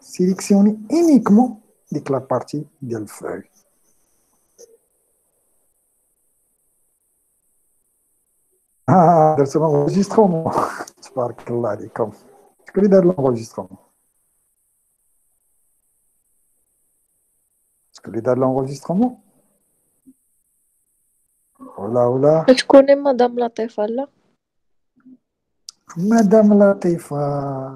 sélectionnez uniquement la partie de la feuille. Ah, c'est l'enregistrement. Tabarakallah alaikum. Je connais l'enregistrement. Est-ce que les dates de l'enregistrement Hola, hola. Tu connais Madame Latifa là Madame Latifa.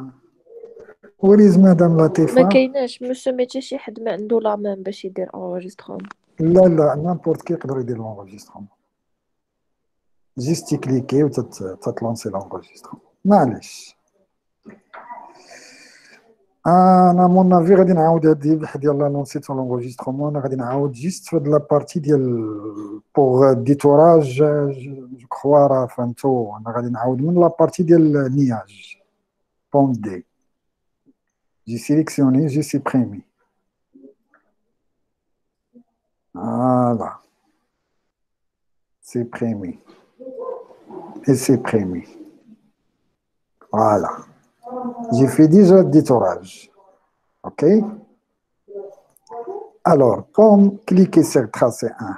Is Madame Latifa ما كايناش ما سميتي شي حد ما عنده لا مان باش يدير انجسترومون لا لا نامبورت كي يقدر يدير l'enregistrement. جيست كليكي وتتلونسي l'enregistrement. معليش. أنا مون افي غادي نعاود هادي بحال ديال لونسيتو لونجسترومون أنا غادي نعاود جيست في هاد لابارتي ديال بوغ ديتوراج جو كخوا راه فهمتو أنا غادي نعاود من لابارتي ديال النياج بون دي J'ai sélectionné, j'ai supprimé. Voilà. Supprimer. Et supprimé. Voilà. J'ai fait 10 heures d'étourage. OK? Alors, pomme, cliquer sur tracé 1.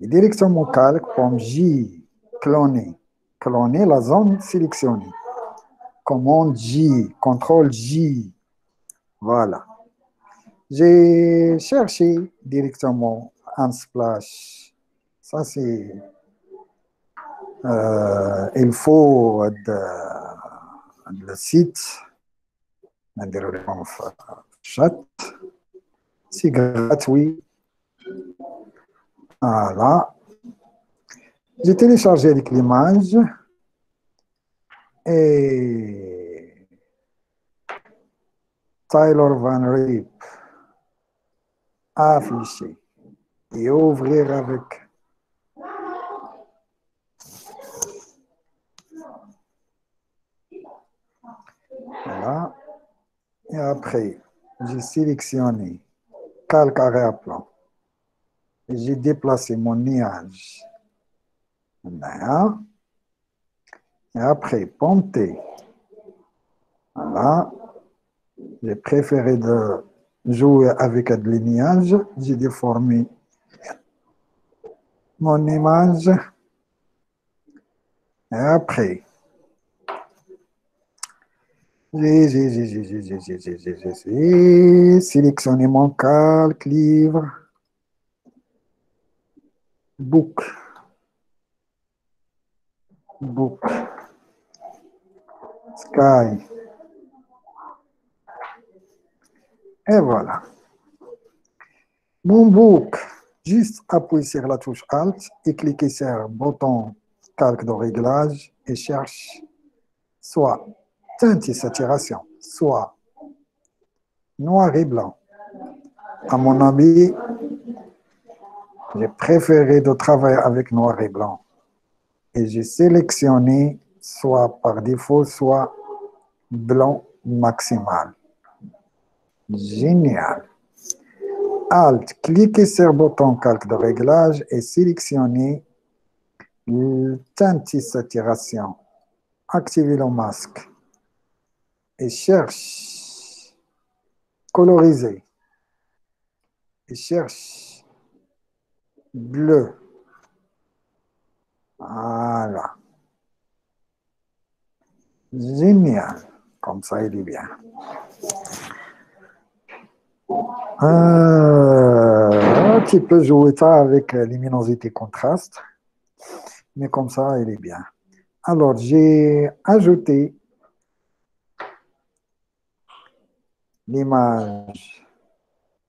Et direction mon calque, pomme J, cloner. Cloner la zone sélectionnée. Commande J, contrôle J. Voilà. J'ai cherché directement un splash. Ça, c'est. Euh, il faut de, le site. Chat. C'est gratuit. Voilà. J'ai téléchargé avec l'image et Tyler Van Rip affiché et ouvrir avec Voilà. Et après, j'ai sélectionné calque à plan. Et j'ai déplacé mon nuage. Là. Et après, ponter. Voilà. J'ai préféré de jouer avec de nuages. J'ai déformé mon image. Et après, j'ai sélectionné mon calque, livre, book, book, sky. Et voilà. Mon book, juste appuyer sur la touche Alt et cliquer sur le bouton calque de réglage et cherche soit teinte et saturation, soit noir et blanc. À mon avis, j'ai préféré de travailler avec noir et blanc. Et j'ai sélectionné soit par défaut, soit blanc maximal. Génial. Alt, cliquez sur le bouton calque de réglage et sélectionnez saturation. Activez le masque et cherche coloriser et cherche bleu. Voilà. Génial. Comme ça, il est bien. Euh, tu peux jouer ça avec luminosité contraste, mais comme ça, il est bien. Alors, j'ai ajouté l'image.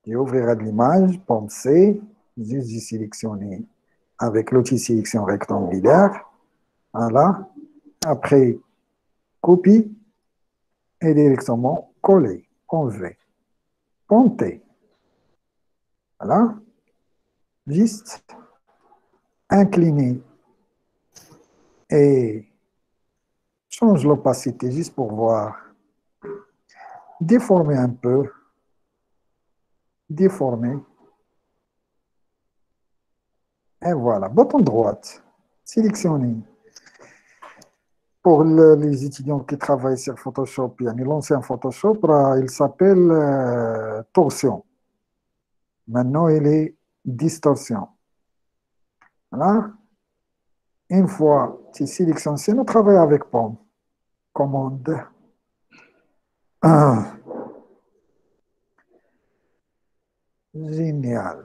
J'ai ouvert l'image, penser, j'ai sélectionné avec l'outil sélection rectangulaire. Voilà. Après, copie et directement coller, enlever, ponter. Voilà. Juste incliner et change l'opacité juste pour voir. Déformer un peu. Déformer. Et voilà, bouton droite, sélectionner. Pour les étudiants qui travaillent sur Photoshop, l'ancien Photoshop, il s'appelle euh, torsion. Maintenant, il est distorsion. Voilà. Une fois tu sélectionnes, nous travaillons avec POM. Commande. Génial.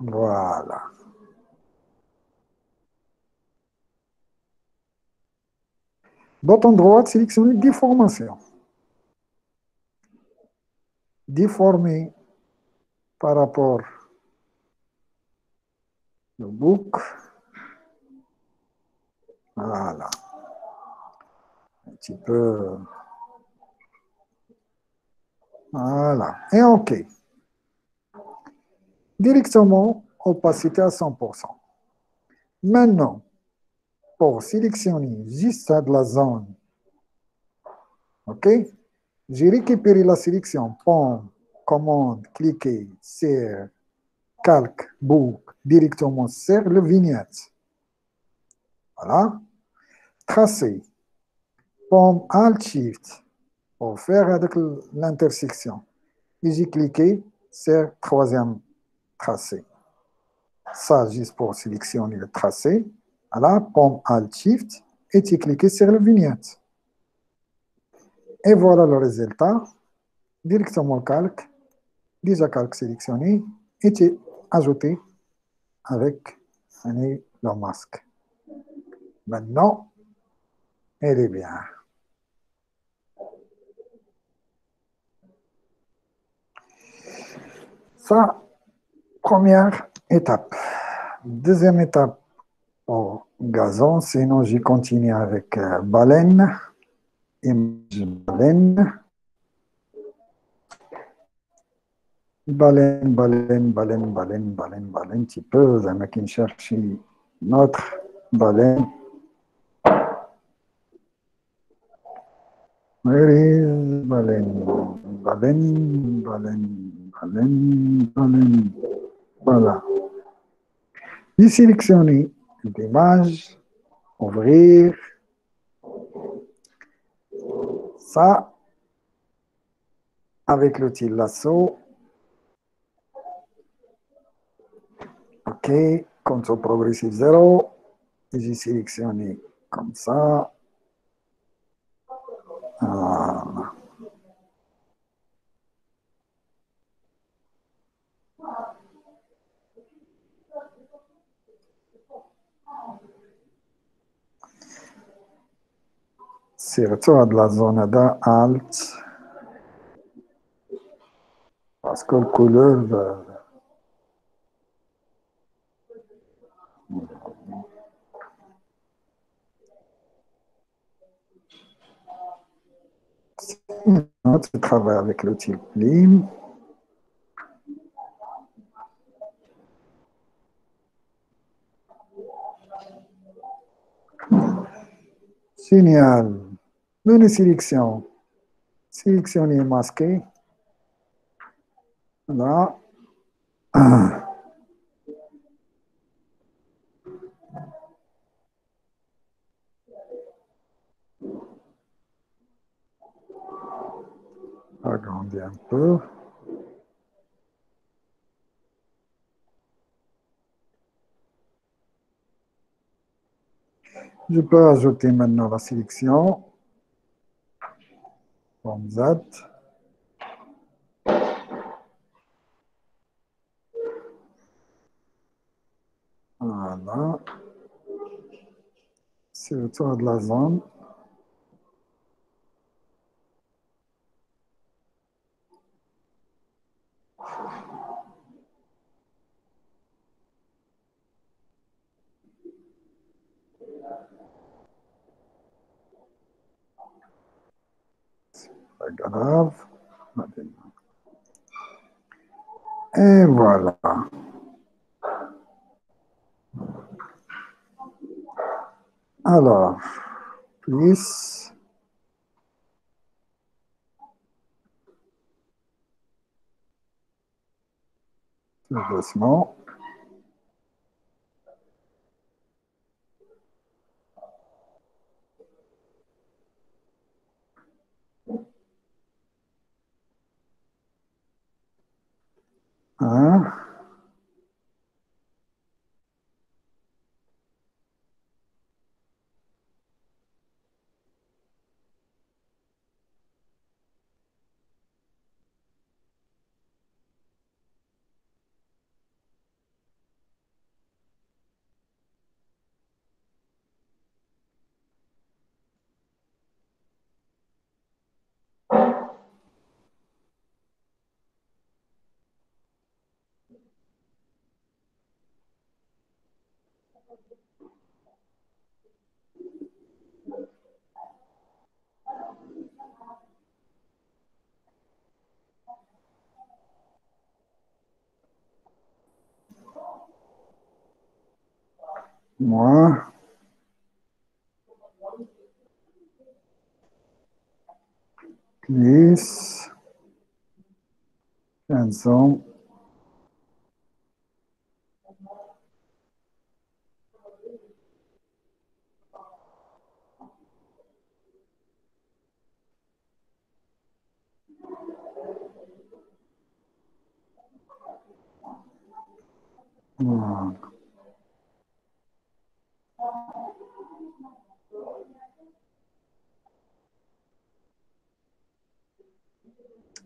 Voilà. Bouton droit, sélectionnez déformation. Déformer par rapport au book. Voilà. Un petit peu. Voilà. Et OK. Directement, opacité à 100%. Maintenant, pour sélectionner juste de la zone, OK, j'ai récupéré la sélection, pomme, commande, cliquer sur calque, book, directement sur le vignette. Voilà. Tracer. Pomme Alt Shift pour faire avec l'intersection. Et j'ai cliqué sur troisième tracé. Ça, juste pour sélectionner le tracé. Voilà, pomme Alt Shift et tu cliques sur le vignette. Et voilà le résultat. Directement calque. Déjà calque sélectionné. Et tu ajouté avec le masque. Maintenant, elle est bien. Ça, première étape. Deuxième étape au gazon, sinon j'ai continué avec euh, baleine, baleine. Baleine, baleine, baleine, baleine, baleine, baleine, petit peu, un qui cherche notre baleine. Baleine? Baleine, baleine, baleine, baleine. Voilà. J'ai sélectionné l'image, ouvrir. Ça, avec l'outil lasso, OK, contrôle progressif 0. J'ai sélectionné comme ça. Voilà. Surtout de la zone de alt. Parce que le couleur tu travailles avec l'outil Plim. Génial. Menu sélection. Sélectionner masqué. Voilà. Agrandir un peu. Je peux ajouter maintenant la sélection. Z. Voilà. C'est le tour de la zone. Grave. Et voilà. Alors, plus. Tout doucement. Moi. Plus. Chanson.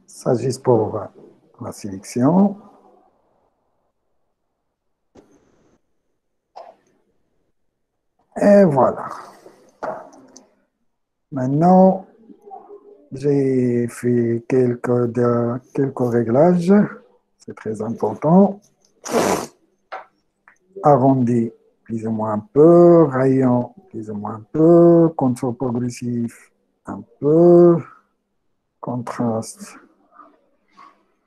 Ça, juste pour la sélection. Et voilà. Maintenant, j'ai fait quelques, quelques réglages. C'est très important. Arrondi plus ou moins un peu, rayon plus ou moins un peu, contour progressif un peu, contraste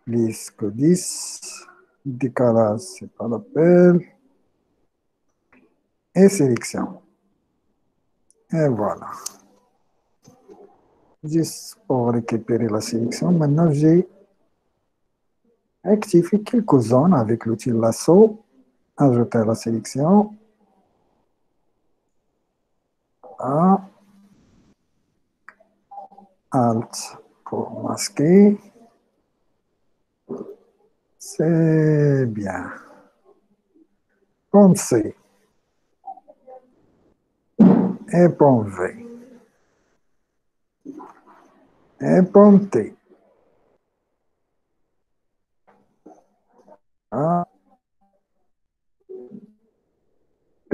plus que 10, décalage, c'est pas la peine, et sélection. Et voilà. Juste pour récupérer la sélection, maintenant j'ai rectifié quelques zones avec l'outil lasso, ajouter la sélection. Voilà. Alt pour masquer. C'est bien. Pomme C. Et pomme V. Et pomme T. Ah.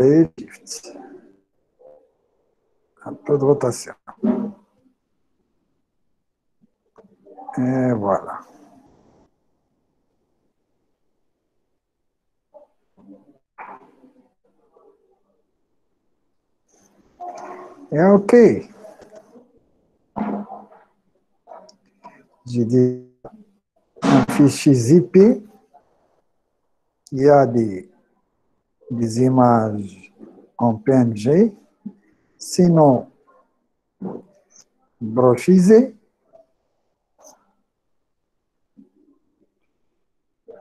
Et shift. Un peu de rotation. Et voilà. Et OK. J'ai dit un fichier zip. Il y a des, des images en PNG. Sinon, brochisé.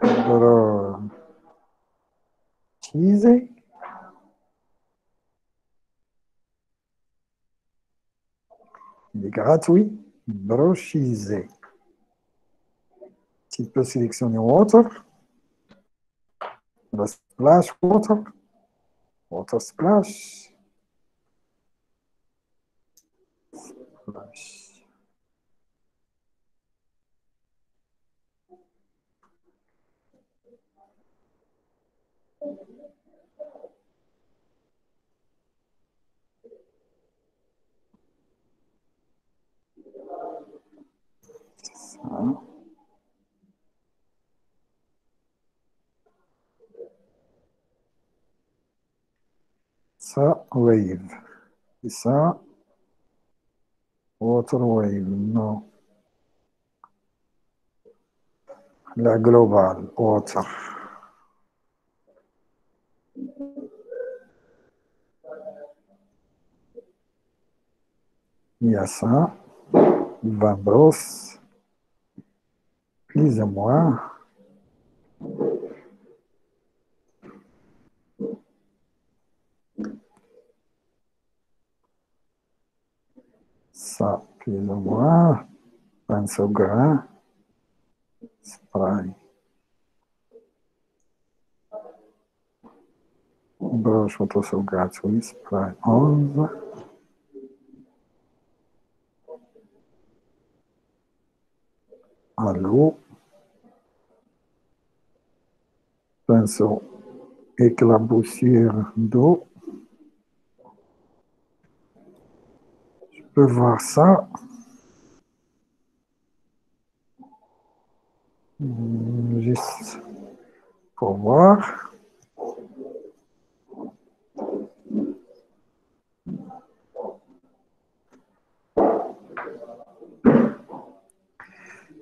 Brochisé. Il est gratuit. Brochisé. Tu peux sélectionner Water. Splash Water. Water Splash. Splash. Wave. Et ça, water wave, non. La globale, water. Il y a ça, Van Bros, plus ou moins. Sapizomar, tá gra Spray. Brosh Fotosogatsu Spray Rosa. Alô. Tá Pensou. Eclabucier do 11. Allô. Pinceau éclaboussure d'eau. Je peux voir ça. Juste pour voir.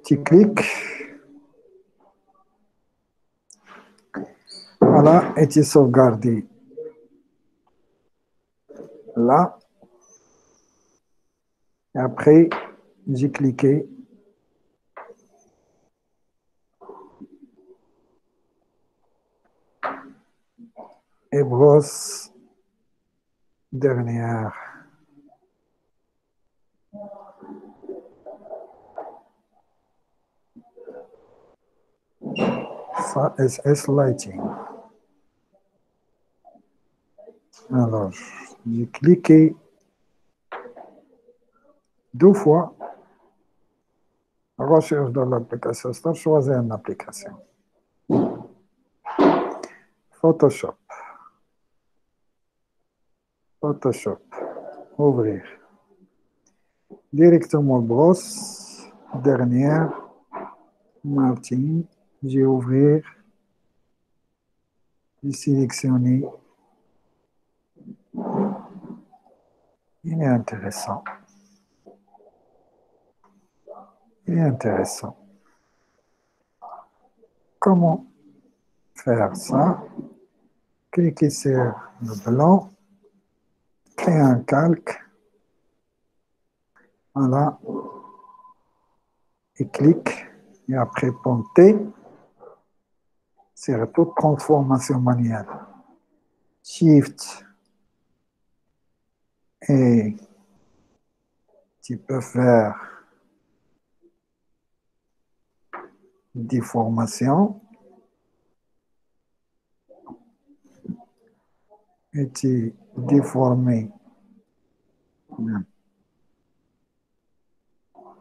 Tu cliques. Voilà, et tu sauvegardes là. Après, j'ai cliqué. Et brosse dernière. Ça, SS Lighting. Alors, j'ai cliqué deux fois. Recherche dans l'application Store, choisis une application. Photoshop. Photoshop. Ouvrir. Directement brosse. Dernière. Martin. J'ai ouvrir. J'ai sélectionné. Il est intéressant. Est intéressant. Comment faire ça? Cliquez sur le blanc, créer un calque. Voilà. Et clique. Et après, ponter. C'est toute transformation manuelle. Shift et tu peux faire des formations et tu déformer.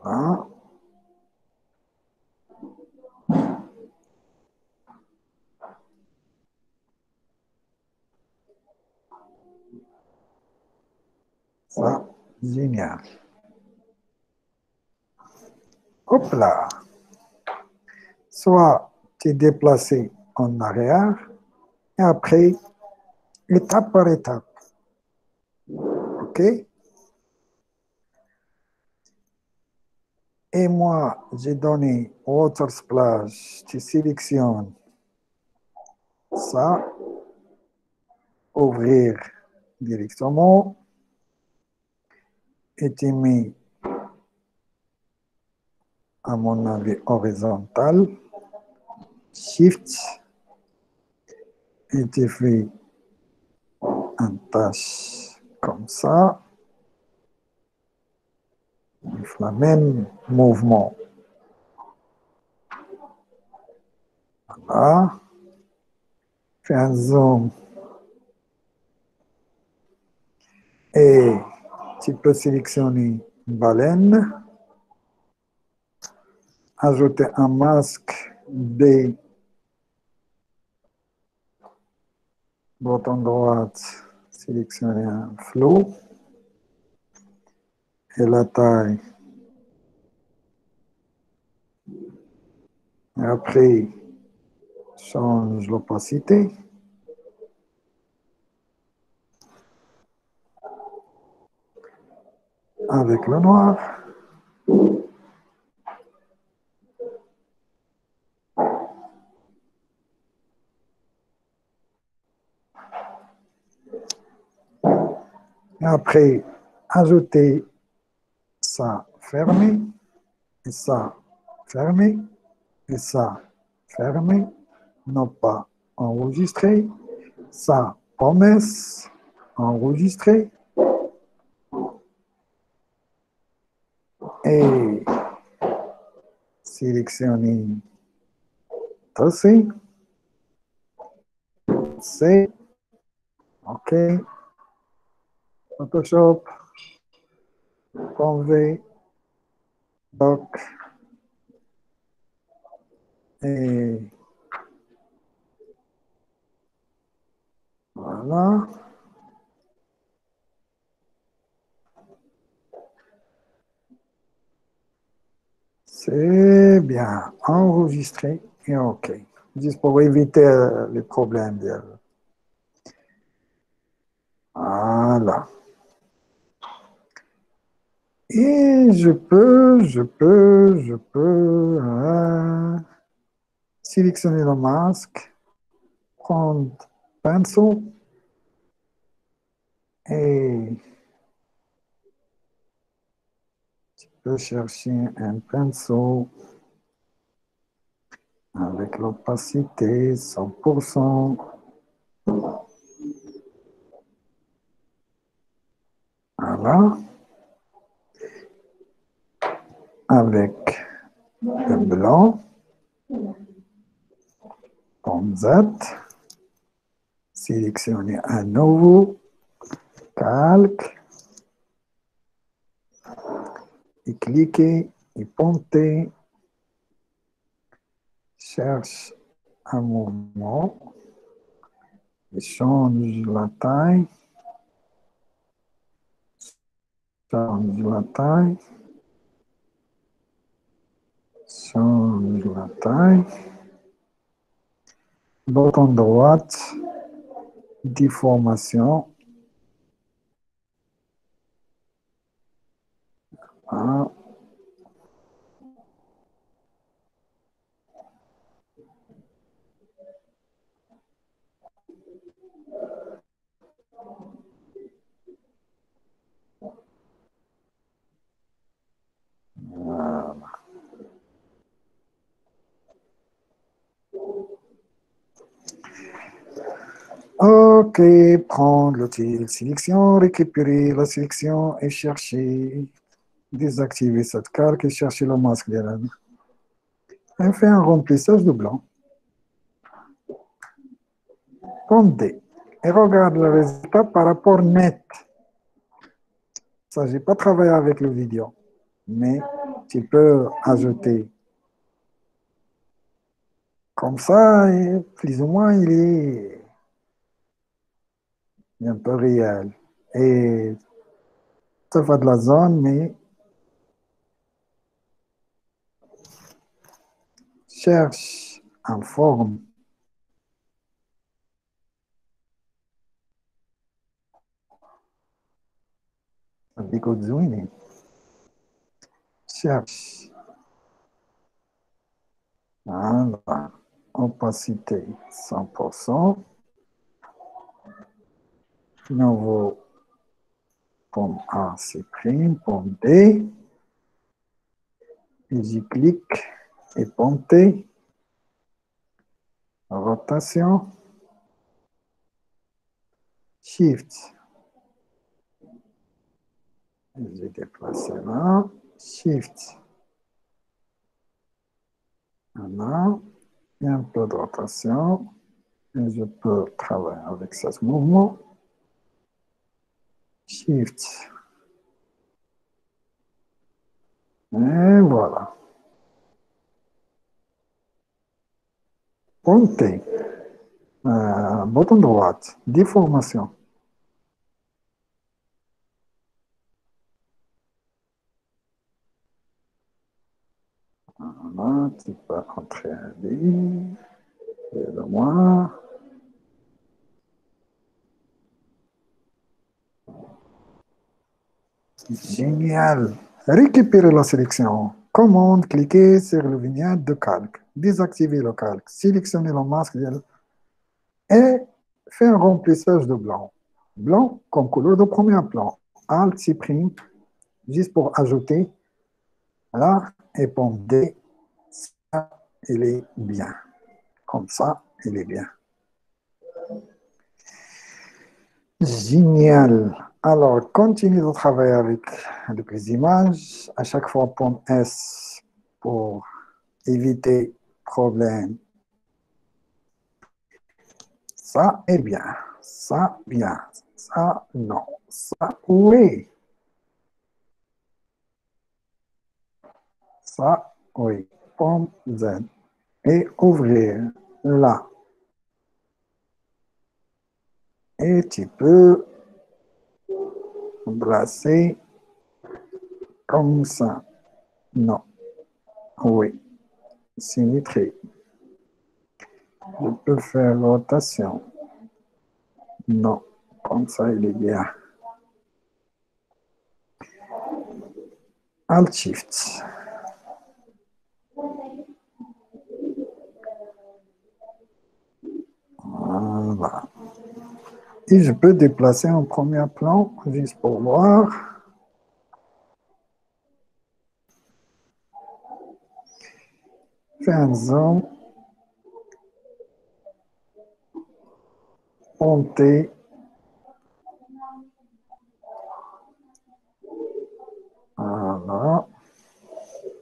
Voilà. Ça, génial. Hop là. Soit tu es déplacé en arrière et après, étape par étape. OK? Et moi, j'ai donné Water Splash, tu sélectionnes ça, ouvrir directement, et tu mets, à mon avis, horizontal, Shift, fais un tâche comme ça. Le même mouvement. Voilà. Fais un zoom. Et tu peux sélectionner baleine. Ajouter un masque des bouton droite, sélectionner un flou et la taille. Après, change l'opacité. Avec le noir. Après, ajouter ça fermé, et ça fermé, et ça fermé, non pas enregistré, ça promesse enregistré, et sélectionner tracé, c'est OK. Photoshop. V. Doc. Et voilà. C'est bien. Enregistré et OK. Juste pour éviter euh, les problèmes. Voilà. Et je peux, je peux, je peux euh, sélectionner le masque, prendre pinceau et je peux chercher un pinceau avec l'opacité 100%. Voilà. Avec le blanc. Comme Z. Sélectionnez un nouveau calque. Et cliquez et pontez. Cherche un mouvement. Et change la taille. Change la taille. La taille. Bouton droite, déformation. Ah. OK, prendre l'outil sélection, récupérer la sélection et chercher, désactiver cette carte et chercher le masque de la Et faire un remplissage de blanc. Comme D. Et regarde le résultat par rapport net. Ça, j'ai pas travaillé avec le vidéo, mais tu peux ajouter comme ça, plus ou moins, il est un peu réel. Et ça va de la zone, mais cherche en forme. Cherche. Voilà. Opacité 100%. Nouveau pomme A supprime, pomme D. J'y clique et ponter. Rotation. Shift. J'ai déplacé là. Shift. Voilà. Et un peu de rotation. Et je peux travailler avec ce mouvement. Shift. Et voilà. Ponter. Euh, bouton droite. Déformation. Voilà, tu peux entrer lit. Et le moi. Génial. Récupérer la sélection. Commande, cliquez sur le vignette de calque. Désactivez le calque. Sélectionnez le masque et faire un remplissage de blanc. Blanc comme couleur de premier plan. Alt, supprime, juste pour ajouter. Là, et. Ça, il est bien. Comme ça, il est bien. Génial. Alors, continue de travailler avec, les images. À chaque fois, point S pour éviter problème. Ça est bien. Ça, bien. Ça, non. Ça, oui. Ça, oui. Pomme Z. Et ouvrir là. Et tu peux brasser comme ça. Non. Oui. Symétrie. Je peux faire rotation. Non. Comme ça, il est bien. Alt Shift. Voilà. Et je peux déplacer en premier plan, juste pour voir. Faire un zoom. Monter. Voilà.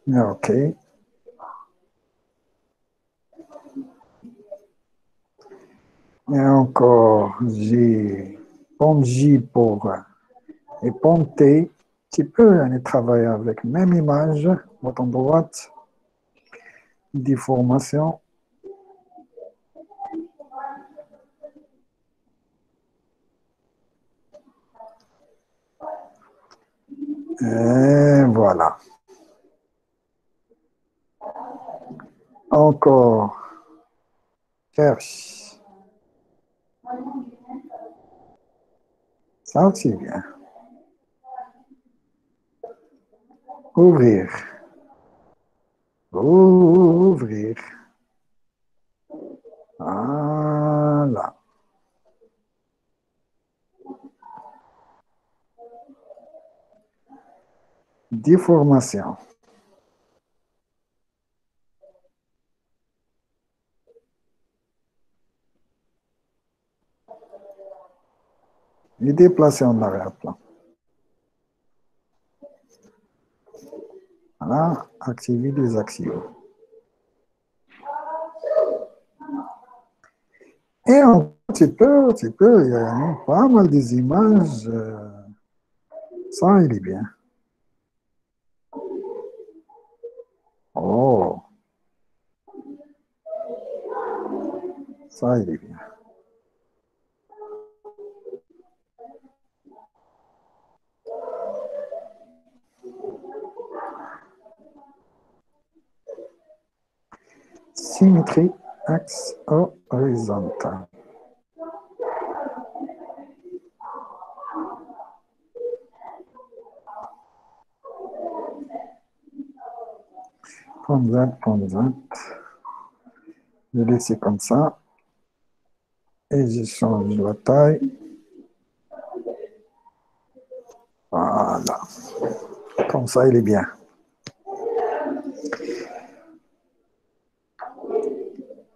OK. Et encore, j'ai J pour et pomme T. Tu peux aller travailler avec même image, bouton droite, déformation. Et voilà. Encore. Cherche. Ça aussi bien. Ouvrir. Ouvrir. Voilà. Et déplacer en arrière-plan. Voilà, activer les actions. Et un petit peu, petit peu, il y a pas mal des images. euh, Ça, il est bien. Oh. Ça, il est bien. Symétrie, axe horizontal. Point Z. Je vais laisser comme ça. Et je change la taille. Voilà. Comme ça, il est bien.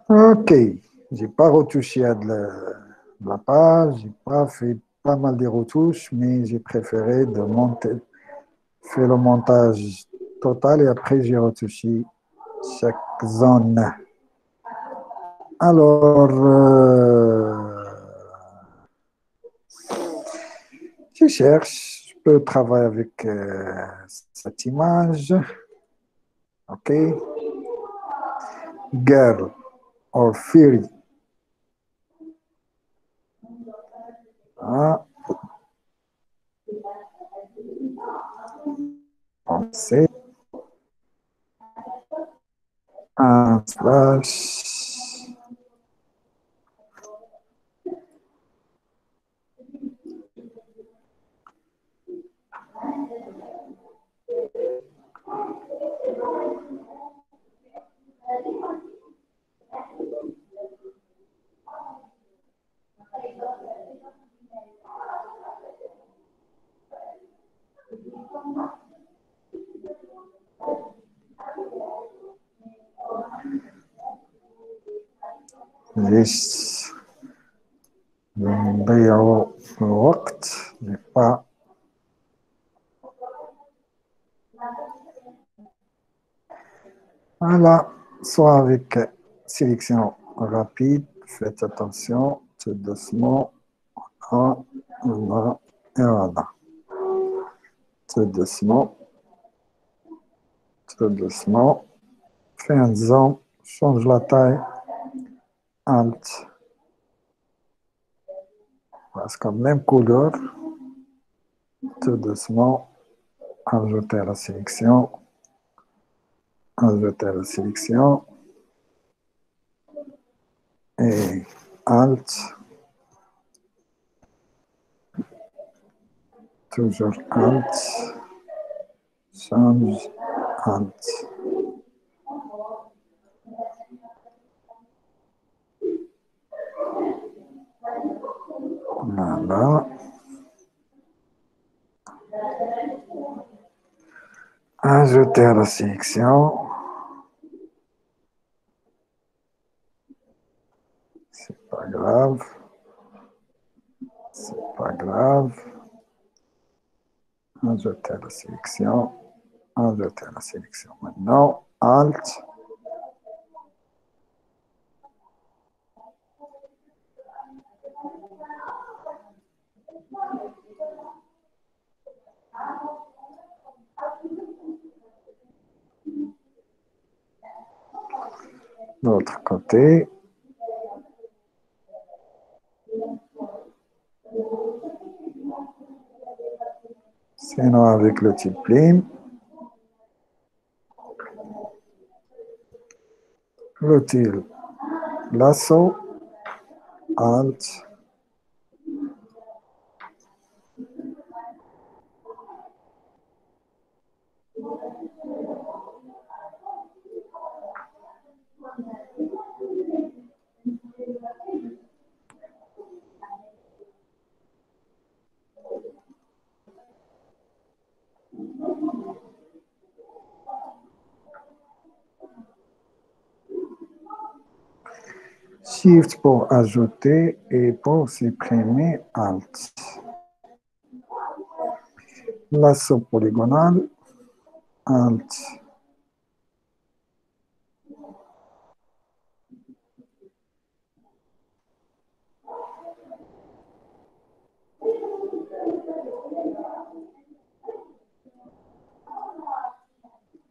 Ok, j'ai pas retouché à de la, page, j'ai pas fait pas mal de retouches, mais j'ai préféré faire le montage total et après j'ai retouché chaque zone. Alors, euh, je cherche, je peux travailler avec euh, cette image. Ok. Girl or Fury. Ah. Pensez. Un slash. ليش نضيعوا الوقت pas Voilà, soit avec sélection rapide, faites attention, tout doucement, Ah, voilà. Et voilà. Tout doucement. Tout doucement. Fais un zoom. Change la taille. Alt. Parce que même couleur. Tout doucement. Ajouter la sélection. Ajouter la sélection. Et Alt. toujours Alt, change Alt. Voilà. Ajouter à la sélection. C'est pas grave. C'est pas grave. Ajouter la sélection. Ajouter la sélection. Maintenant, Alt. L'autre côté. Sinon, avec le type prime. L'outil lasso, alt, Shift pour ajouter et pour supprimer Alt. Lasso polygonal, Alt.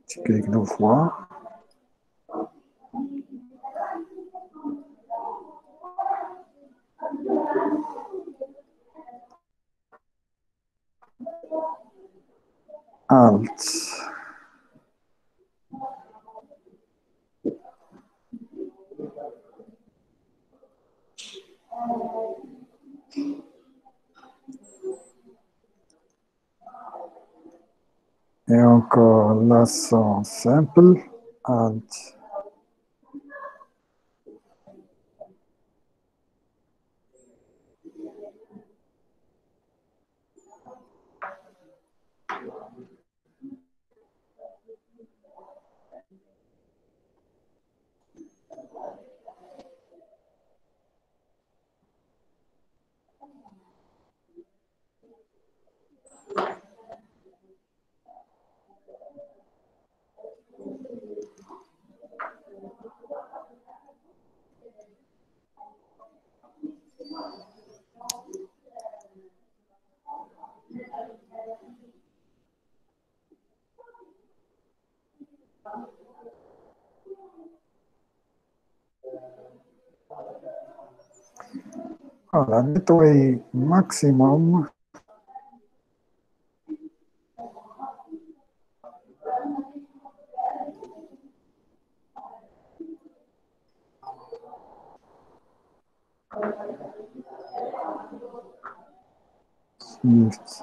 Tu deux fois. Alt. Et encore l'accent simple, Alt. Voilà, nettoyer maximum. смерть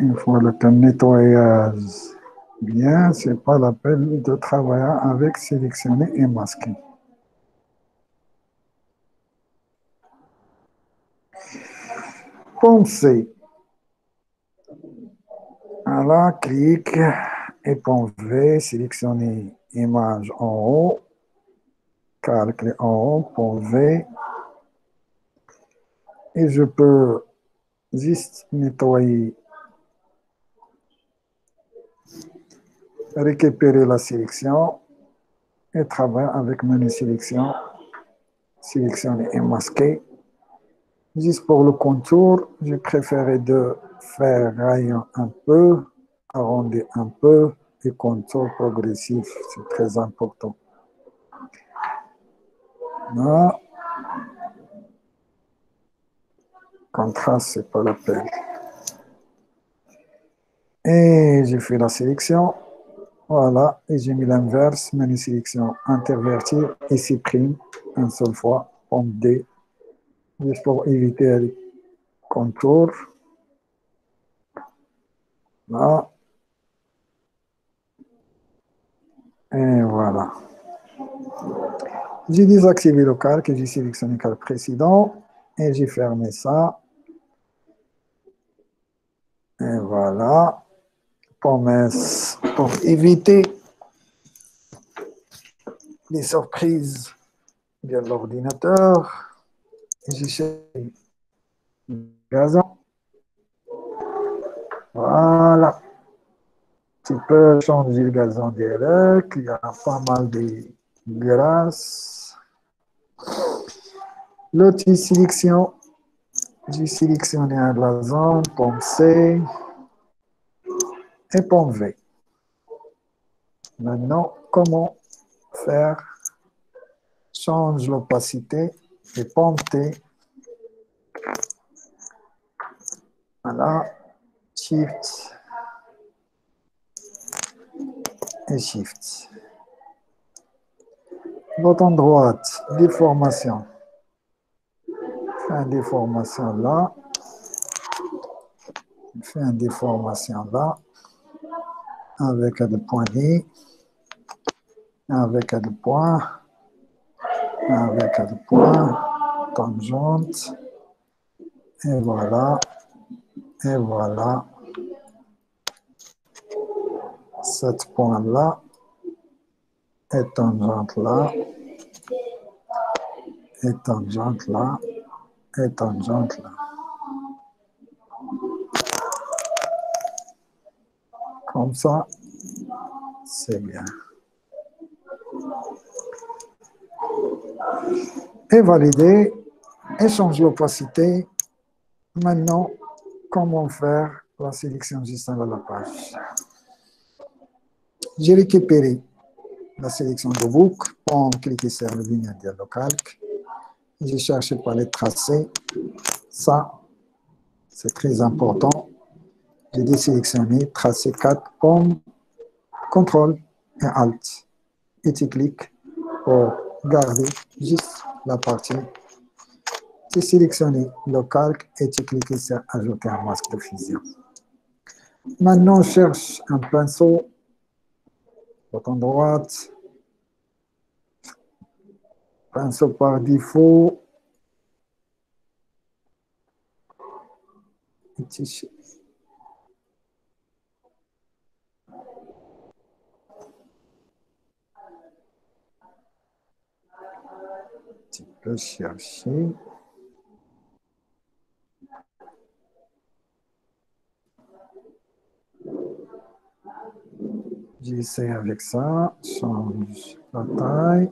Une fois le nettoyage bien, c'est pas la peine de travailler avec sélectionner et masquer. Pensez. Alors, clique, V, sélectionner image en haut, calque en haut, V, et je peux juste nettoyer, récupérer la sélection et travailler avec menu sélection, sélectionner et masquer. Juste pour le contour, je préférais de faire rayon un peu, arrondir un peu et contour progressif, c'est très important. Là, contraste, c'est pas la peine. Et j'ai fait la sélection. Voilà, et j'ai mis l'inverse, menu sélection, intervertir et supprime une seule fois, pompe D, juste pour éviter les contours. Là. Et voilà. J'ai désactivé le calque et j'ai sélectionné le calque précédent et j'ai fermé ça. Et voilà. Promesse pour éviter les surprises de l'ordinateur. J'ai gazon. Voilà. Tu peux changer le gazon direct. Il y a pas mal de grâce. L'outil sélection. J'ai sélectionné la zone, C et pomme V. Maintenant, comment faire change l'opacité et pomme T. Voilà, Shift et Shift. Bouton droite, déformation. Fin déformation là. Fin déformation là avec le poignet, avec le point, avec le point, tangente, et voilà, et voilà, cette point-là, et tangente là, et tangente là, et tangente là. Comme ça, c'est bien. Et valider, et changer l'opacité. Maintenant, comment faire la sélection juste de la page J'ai récupéré la sélection de book en cliquant sur le ligne de calque. J'ai cherché par les tracés. Ça, c'est très important j'ai désélectionné, tracé 4 pommes, CTRL et ALT. Et tu cliques pour garder juste la partie. Tu sélectionnes le calque et tu cliques sur Ajouter un masque de fusion. Maintenant, cherche un pinceau, bouton droite, pinceau par défaut, et tu peu chercher. J'essaie avec ça, change la taille.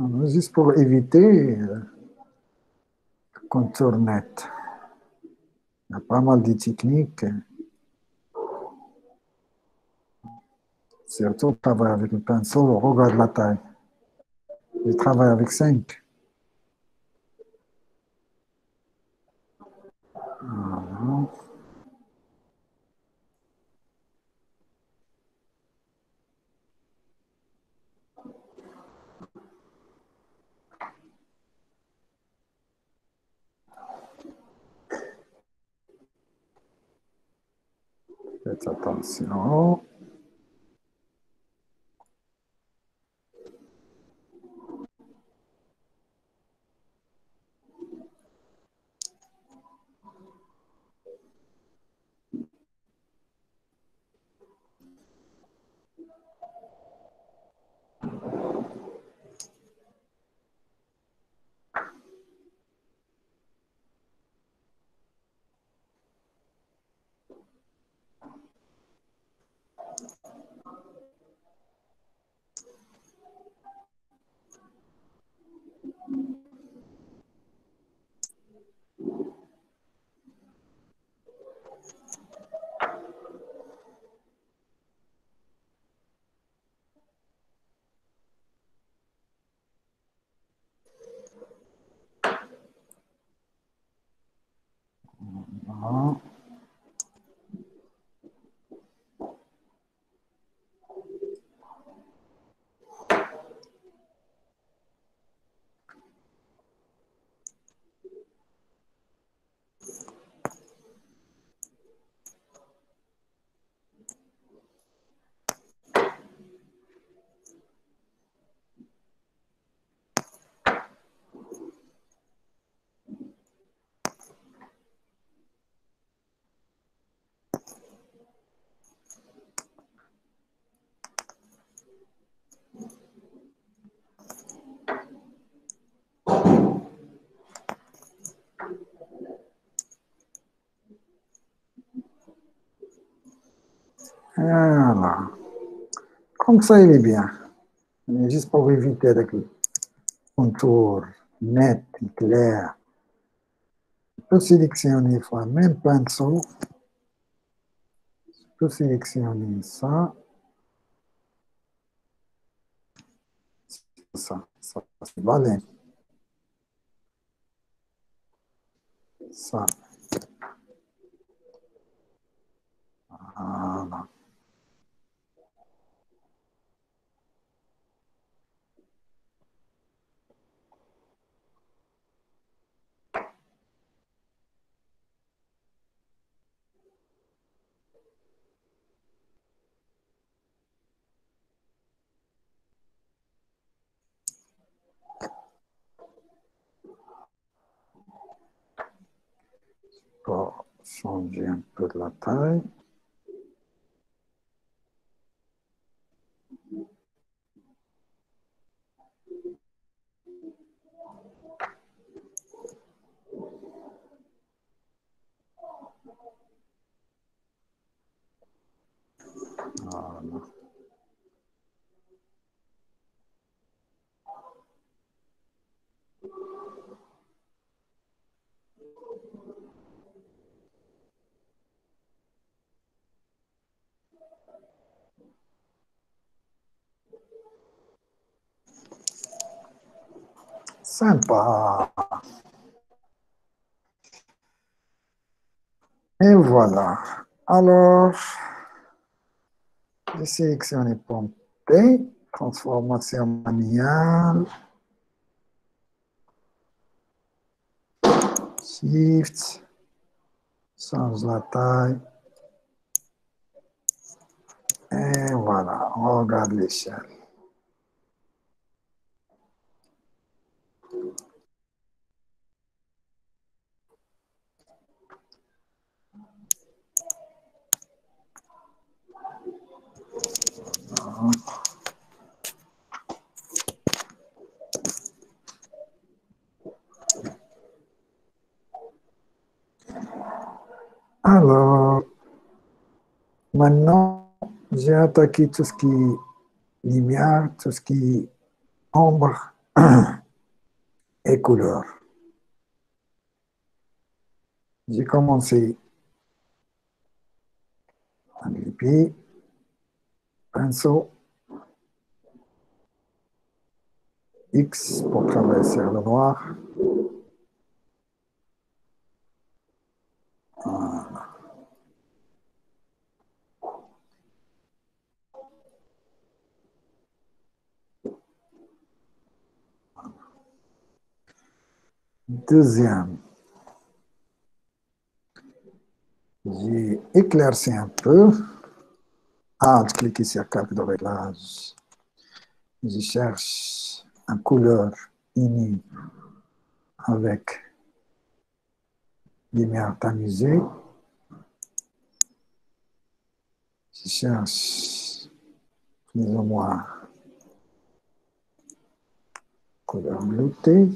Juste pour éviter le contour net. Il y a pas mal de techniques. Surtout travailler avec le pinceau, regarde la taille. Je travaille avec 5. Voilà. Faites attention. Voilà. Voilà. Comme ça, il est bien. Mais juste pour éviter avec le contour net et clair. Je peux sélectionner une fois même pinceau. Je peux sélectionner ça. Ça, ça, c'est balai. Ça. Voilà. Pour changer un peu de la taille. Voilà. Sympa. Et voilà. Alors, je sélectionne Pompey, transformation manuelle. Shift, change la taille. Et voilà, on regarde l'échelle. Alors, maintenant, j'ai attaqué tout ce qui est lumière, tout ce qui est ombre et couleur. J'ai commencé avec les pieds, And X pour traverser le noir. Deuxième. J'ai éclairci un peu. Ah, je clique sur calque de réglage. Je cherche une couleur unie avec lumière tamisée. Je cherche plus ou moins couleur bleutée.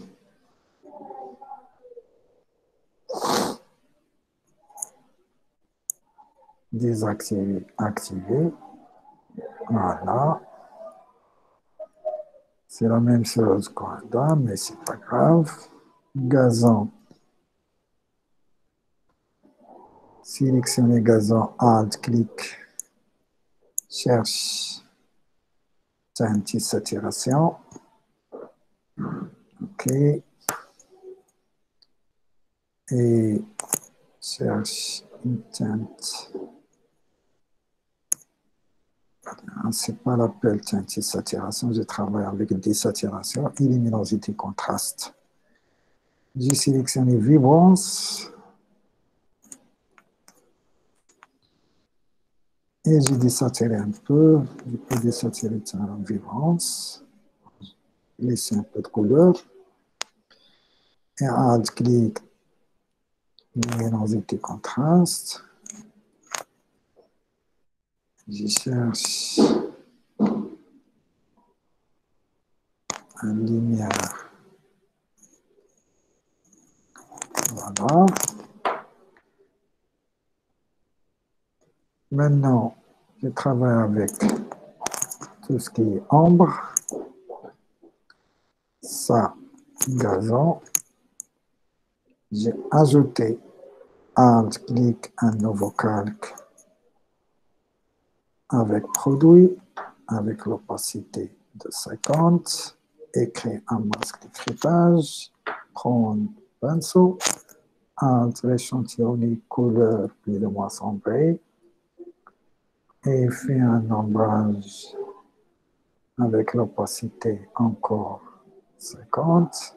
Désactiver, activer. Voilà. C'est la même chose qu'on a, mais c'est pas grave. Gazon. Sélectionnez gazon, Alt, clic. Cherche anti-saturation. OK. Et cherche teinte. C'est pas l'appel teinte saturation. Je travaille avec désaturation et luminosité contraste. J'ai sélectionné vibrance. Et j'ai désaturé un peu. Je peux désaturer en vibrance. Laisser un peu de couleur. Et alt clic luminosité contraste. Cherche une lumière. Voilà. Maintenant, je travaille avec tout ce qui est ombre. Ça, gazon. J'ai ajouté Alt, clic, un nouveau calque avec produit, avec l'opacité de 50, et créer un masque d'écritage, prendre pinceau, Alt, l'échantillonner couleur plus ou moins sombrée, et faire un ombrage avec l'opacité encore 50.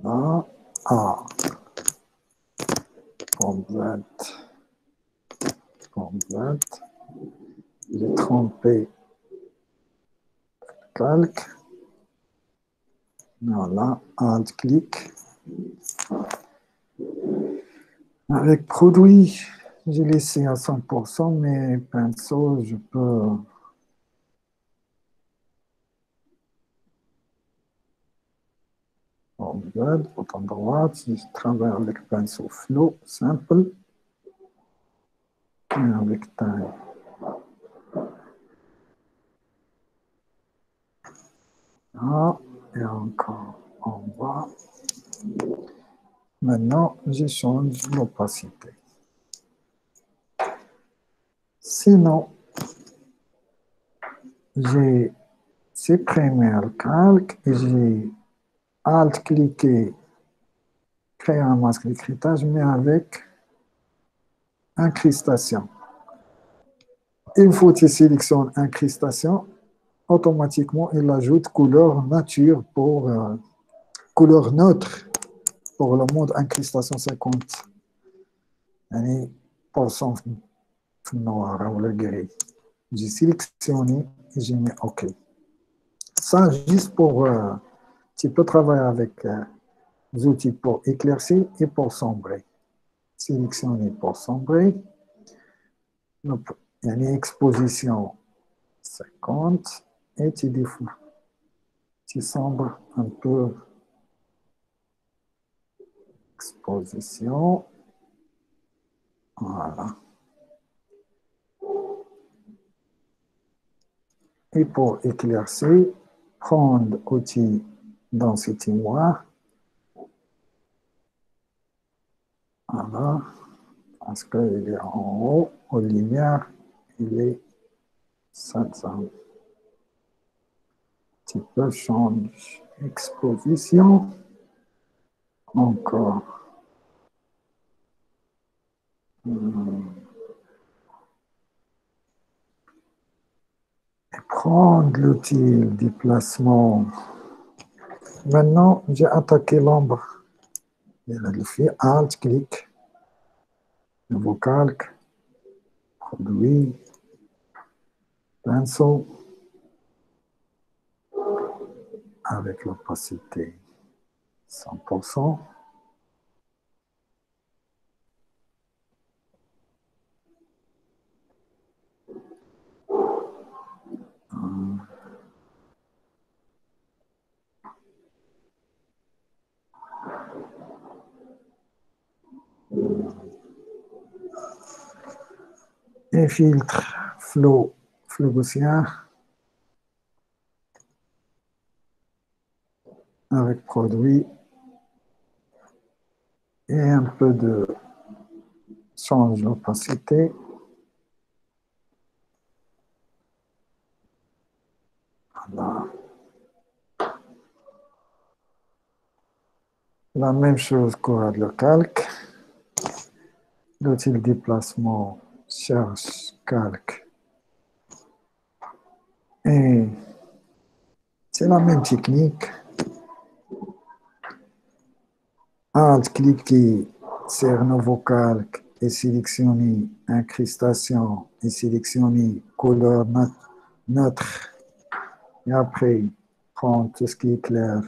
Voilà. Ah. Complète. Complète. J'ai trompé calque. Voilà, alt clic. Avec produit, j'ai laissé à 100%, mais pinceau, je peux Je travaille avec pinceau flow, simple, et avec taille. Ah, et encore en bas. Maintenant, je change l'opacité. Sinon, j'ai supprimé le calque et j'ai Alt-cliquer, créer un masque d'écritage, mais avec incrustation. Une fois que tu sélectionnes incrustation, automatiquement, il ajoute couleur nature pour euh, couleur neutre pour le mode incrustation 50. pour son noir ou le gris. J'ai sélectionné et j'ai mis OK. Ça, juste pour euh, tu peux travailler avec euh, outils pour éclaircir et pour sombrer. Sélectionner pour sombrer. il y a une exposition 50 et tu défoules. Tu sombres un peu. Exposition. Voilà. Et pour éclaircir, prendre outil dans ce tiroir. Voilà. Parce qu'il est en haut, aux lumières, il est 500. Tu peux changer exposition. Encore. Et Prendre l'outil déplacement. Maintenant, j'ai attaqué l'ombre. Il fait Alt, clic, nouveau calque, produit, pinceau, avec l'opacité 100%. Filtre flot gaussien avec produit et un peu de change d'opacité. Voilà. La même chose qu'au le calque. L'outil déplacement cherche calque. Et c'est la même technique. Alt, cliquer sur nouveau calque et sélectionner incrustation et sélectionner couleur neutre. Et après, prendre tout ce qui est clair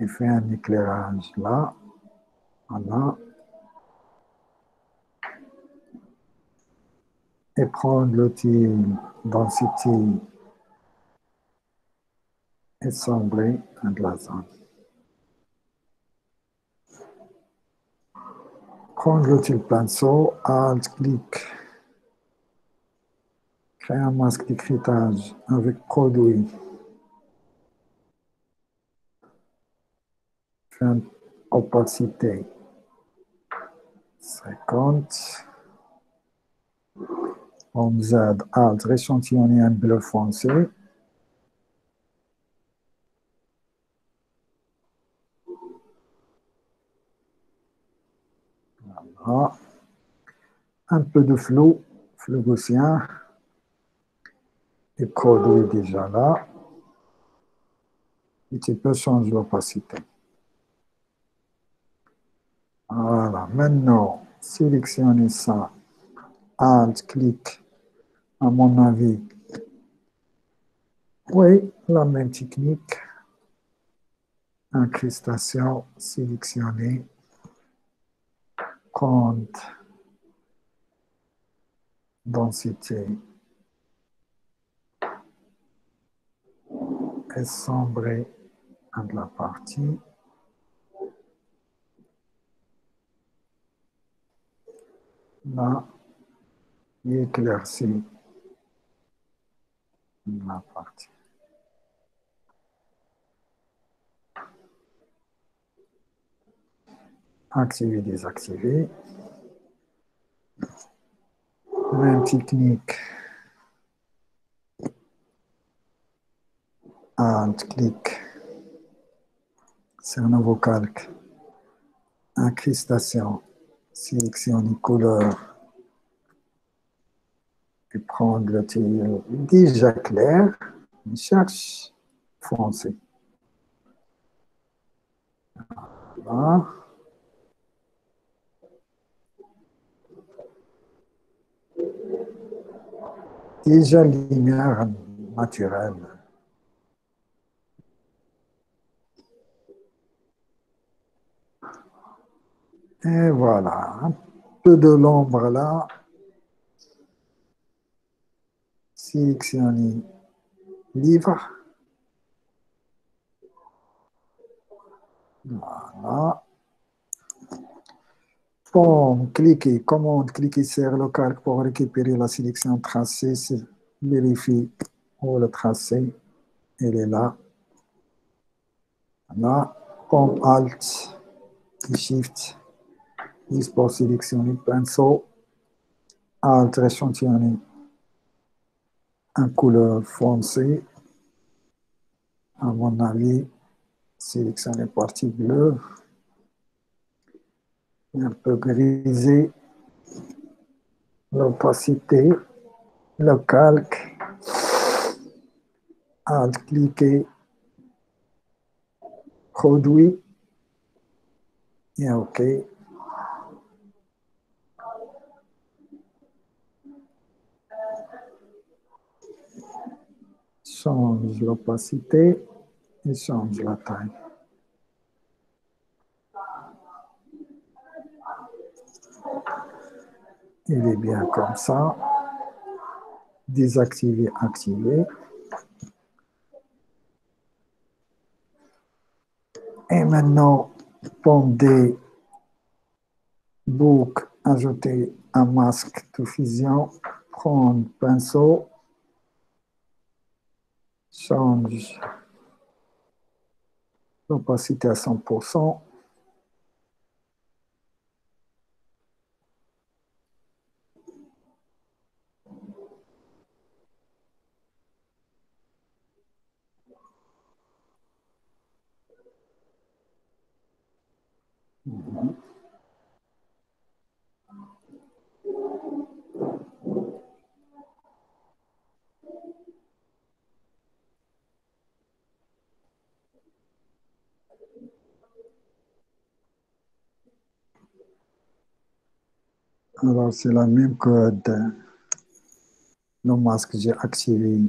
et faire un éclairage là. Voilà. Et prendre l'outil densité et sombrer un zone. Prendre l'outil pinceau, Alt, clic. Créer un masque d'écritage avec produit. Faire opacité 50. On Z, Alt, réchantillonner un bleu foncé. Voilà. Un peu de flou, flou gaussien. Et produit déjà là. Et tu peux changer l'opacité. Voilà, maintenant, sélectionnez ça. Alt, clic à mon avis. Oui, la même technique. Incrustation sélectionnée. Compte. Densité. Et sombrer de la partie. Là, éclairci Activer, désactiver. Même technique. Alt, clic sur un nouveau calque. Incrustation. Sélectionner couleur. Et prendre le déjà clair, on cherche foncé. Voilà. Déjà lumière naturelle. Et voilà, un peu de l'ombre là. Sélectionner livre. Voilà. Bon, cliquez, commande, cliquez sur le calque pour récupérer la sélection tracée. Vérifiez où le tracé, il est là. Voilà. Comme Alt Shift, juste pour sélectionner le pinceau. Alt, échantillonner couleur foncée. À mon avis, sélectionner partie bleue. Un peu grisé. L'opacité, le calque. Alt, cliquez produit et OK. Change l'opacité et change la taille. Il est bien comme ça. Désactiver, activer. Et maintenant, des book, ajouter un masque de fusion, prendre pinceau, change l'opacité à 100%. Alors, c'est la même code. Le masque, j'ai activé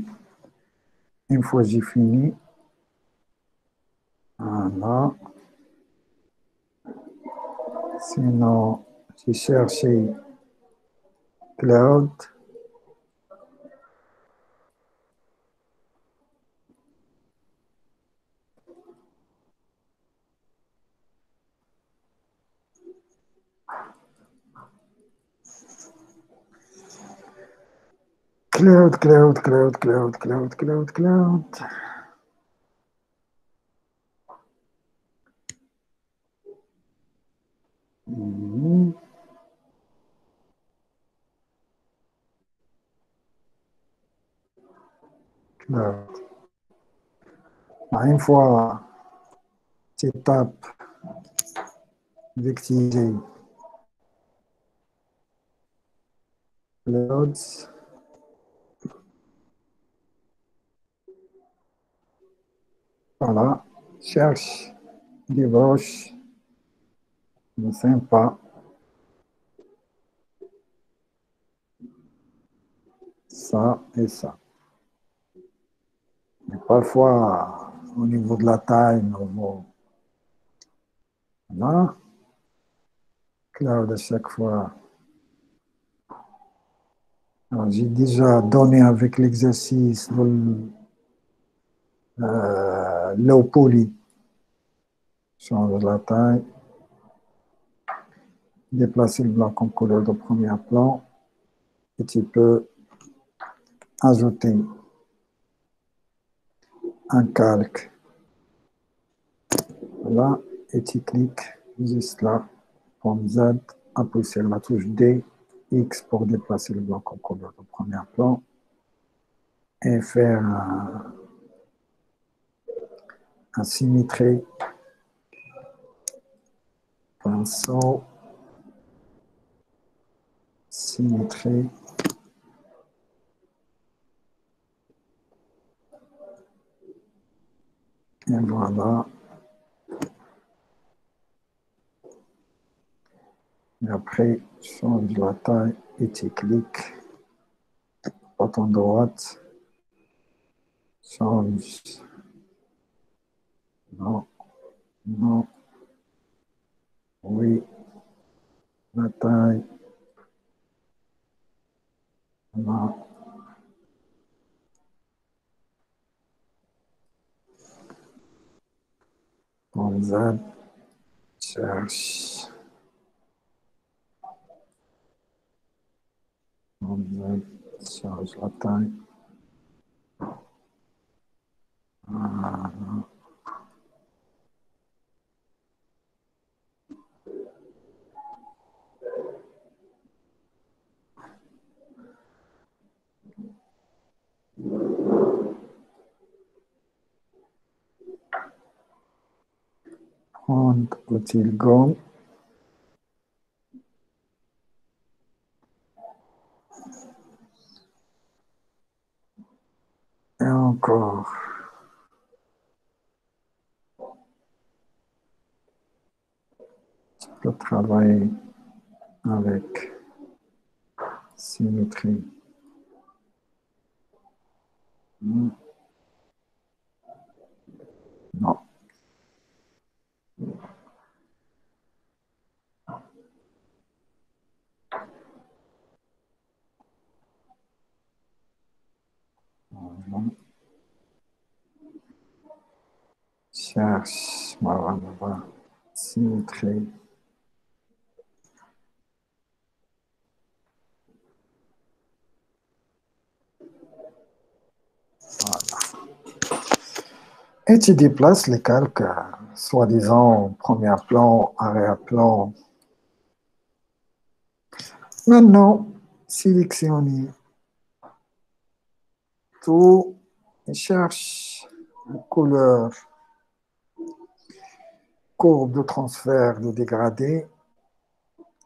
une fois j'ai fini. Voilà. Sinon, j'ai cherché Cloud. Cloud, cloud, cloud, cloud, cloud, cloud, cloud. Mhm. Cloud. Une fois, tu tapes Victiger Clouds. Voilà, cherche des broches sympa. Ça et ça. Parfois, au niveau de la taille, nous Voilà. Cloud à chaque fois. J'ai déjà donné avec l'exercice euh, low poly. Change la taille. Déplacer le blanc comme couleur de premier plan. Et tu peux ajouter un calque. Voilà. Et tu cliques juste là. Pour Z, appuie sur la touche D, X pour déplacer le blanc comme couleur de premier plan. Et faire un un symétrie, pinceau, symétrie, et voilà. Et après, change la taille et tu cliques, bouton droite, change non. Non. Oui. La taille. Non. Cherche. Cherche la taille. Voilà. und Otilgon. Et encore. Je peux travailler avec symétrie. Hmm. Non. Cherche, voilà. Et tu déplaces les calques, soi-disant premier plan, arrière-plan. Maintenant, sélectionnez tout et cherche la couleur, courbe de transfert de dégradé.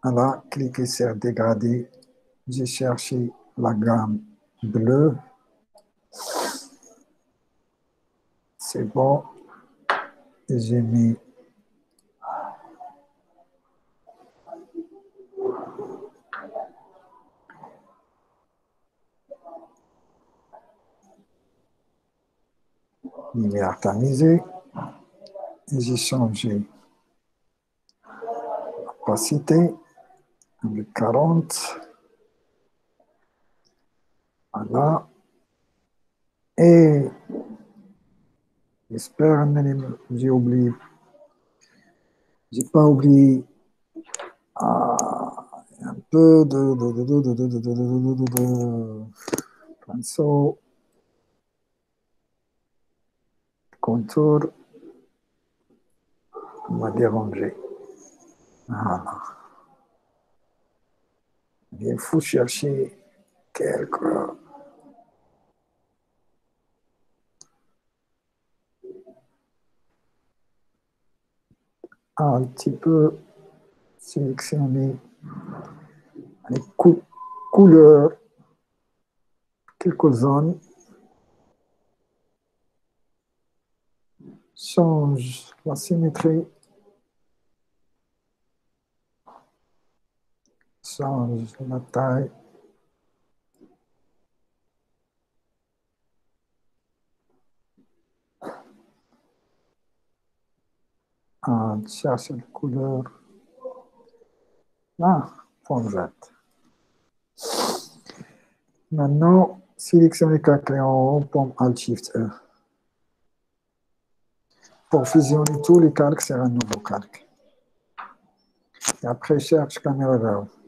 Voilà, cliquez sur dégradé. J'ai cherché la gamme bleue. C'est bon. J'ai mis lumière. J'ai changé l'opacité avec 40. Voilà. Et j'espère j'ai oublié. J'ai pas oublié ah, un peu de, de, de, de, de, de, de, de, de, de, de, pinceau, m'a dérangé. Voilà. Il faut chercher quelque un petit peu sélectionner les cou couleurs, quelques zones. Change la symétrie. dos la taille. à chercher les couleurs. Ah, ah Fonzette. Maintenant, sélectionnez quatre clés en haut, pomme Alt Shift E. Pour fusionner tous les calques, c'est un nouveau calque. Et après, cherche caméra là-haut.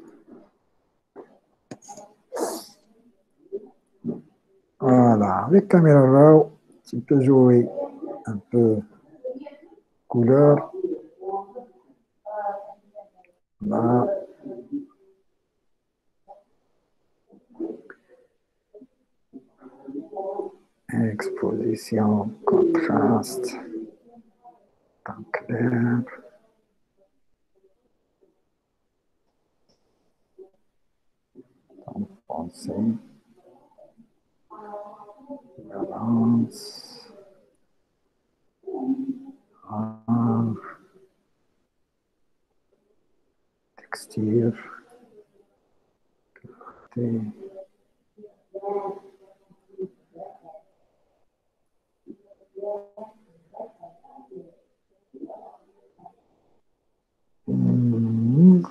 Voilà, avec caméra raw, tu peux jouer un peu couleur. Là. Exposition, contraste, temps clair. Temps foncé. Balance Textil, Gewichte. Hm,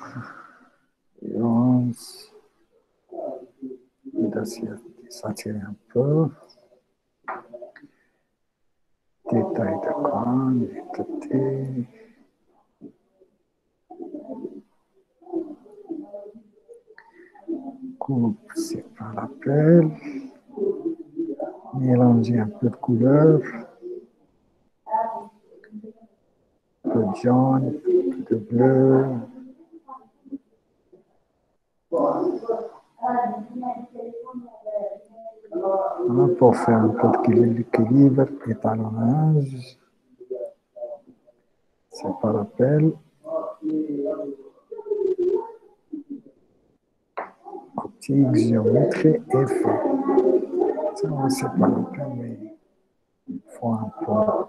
Jones, das hier, die Satire. Détail de crâne, netteté. Coupe, c'est pas la pelle. Mélanger un peu de couleur. Un peu de jaune, un peu de bleu. Voilà pour faire le calcul de l'équilibre étalonnage. C'est par appel. Optique, géométrie et fin. Ça, on c'est par appel, mais il faut un point.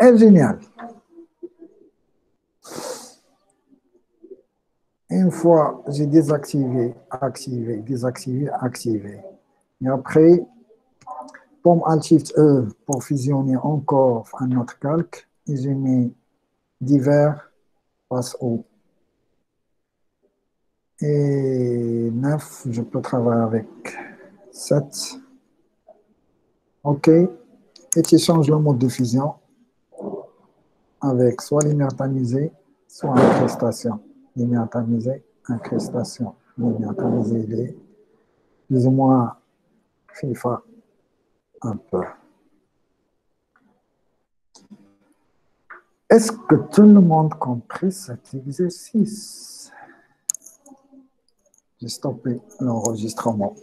É genial. Une fois, j'ai désactivé, activé, désactivé, activé. Et après, pomme Alt Shift E pour fusionner encore un autre calque. J'ai mis divers, passe haut. Et 9, je peux travailler avec 7. OK. Et tu changes le mode de fusion avec soit lumière tamisée, soit incrustation. Lumière tamisée, incrustation. Lumière tamisée, il est plus FIFA un peu. Est-ce que tout le monde compris cet exercice? J'ai stoppé l'enregistrement.